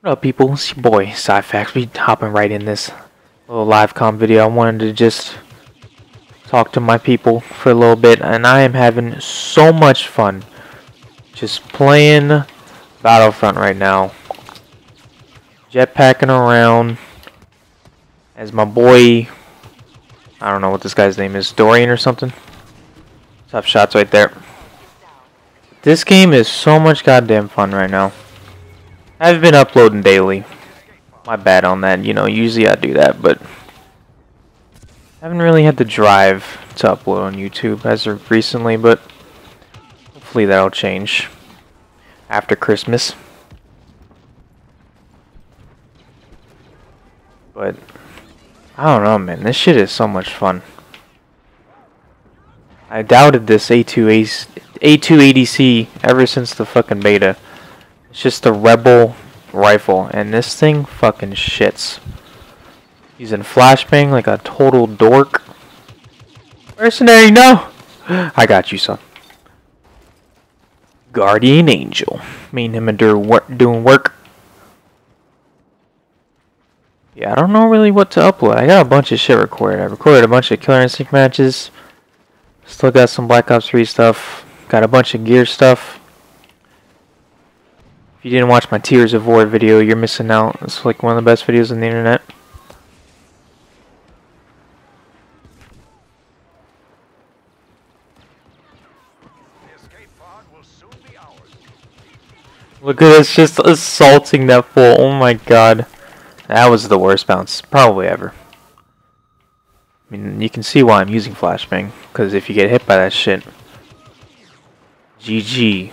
What up, people? It's your boy, Syphax. We hopping right in this little live com video. I wanted to just talk to my people for a little bit, and I am having so much fun just playing Battlefront right now. Jetpacking around as my boy, I don't know what this guy's name is, Dorian or something. Tough shots right there. This game is so much goddamn fun right now. I've been uploading daily. My bad on that. You know, usually I do that, but I haven't really had the drive to upload on YouTube as of recently, but hopefully that'll change after Christmas. But I don't know, man. This shit is so much fun. I doubted this A2 A2 ADC ever since the fucking beta. It's just a rebel rifle, and this thing fucking shits. Using flashbang like a total dork. Mercenary, no! I got you, son. Guardian Angel. Me and him are work, doing work. Yeah, I don't know really what to upload. I got a bunch of shit recorded. I recorded a bunch of Killer Instinct matches. Still got some Black Ops 3 stuff. Got a bunch of gear stuff. If you didn't watch my Gears of War video, you're missing out. It's like one of the best videos on the internet. Look at this, just assaulting that fool. Oh my god. That was the worst bounce, probably ever. I mean, you can see why I'm using flashbang. Because if you get hit by that shit, GG.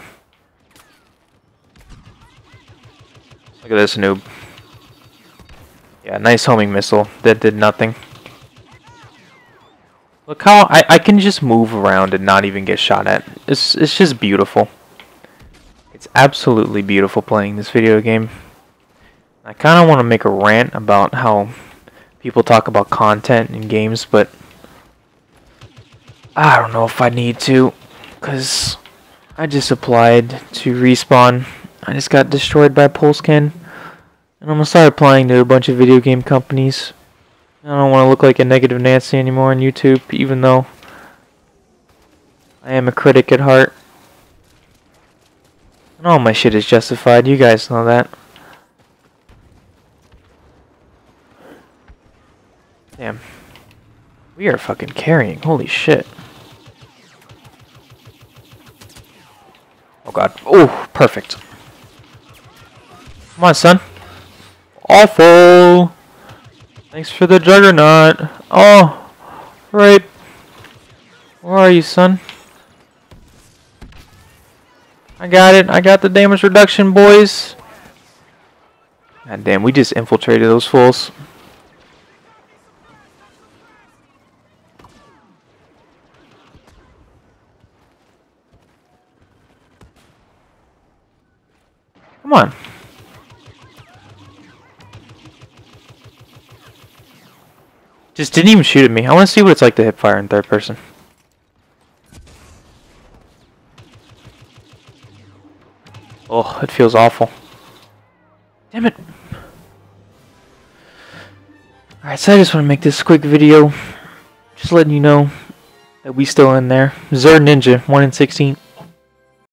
Look at this noob. Yeah, nice homing missile. That did nothing. Look how I, I can just move around and not even get shot at. It's, it's just beautiful. It's absolutely beautiful playing this video game. I kind of want to make a rant about how people talk about content in games, but I don't know if I need to, because I just applied to Respawn I just got destroyed by Pulse Cannon. And I'm gonna start applying to a bunch of video game companies. I don't want to look like a negative Nancy anymore on YouTube, even though I am a critic at heart. And all my shit is justified, you guys know that. Damn. We are fucking carrying, holy shit. Oh god. Oh, perfect. Come on, son. Awful. Thanks for the juggernaut. Oh, right. Where are you, son? I got it. I got the damage reduction, boys. God damn, we just infiltrated those fools. Come on. Just didn't even shoot at me. I want to see what it's like to hip fire in third person. Oh, it feels awful. Damn it. Alright, so I just want to make this quick video. Just letting you know that we still in there. Zerd Ninja, 1 in 16.